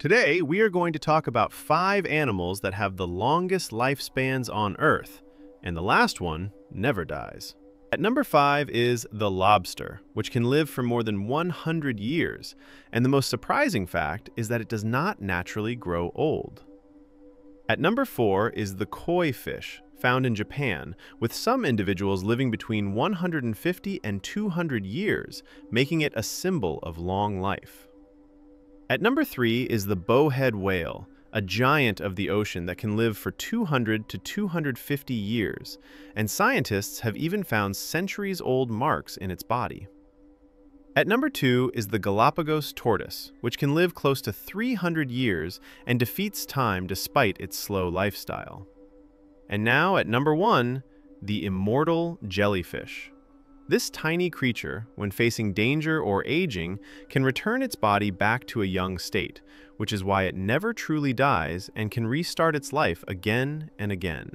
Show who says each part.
Speaker 1: Today, we are going to talk about five animals that have the longest lifespans on Earth, and the last one never dies. At number five is the lobster, which can live for more than 100 years, and the most surprising fact is that it does not naturally grow old. At number four is the koi fish, found in Japan, with some individuals living between 150 and 200 years, making it a symbol of long life. At number three is the bowhead whale, a giant of the ocean that can live for 200 to 250 years, and scientists have even found centuries-old marks in its body. At number two is the Galapagos tortoise, which can live close to 300 years and defeats time despite its slow lifestyle. And now at number one, the immortal jellyfish. This tiny creature, when facing danger or aging, can return its body back to a young state, which is why it never truly dies and can restart its life again and again.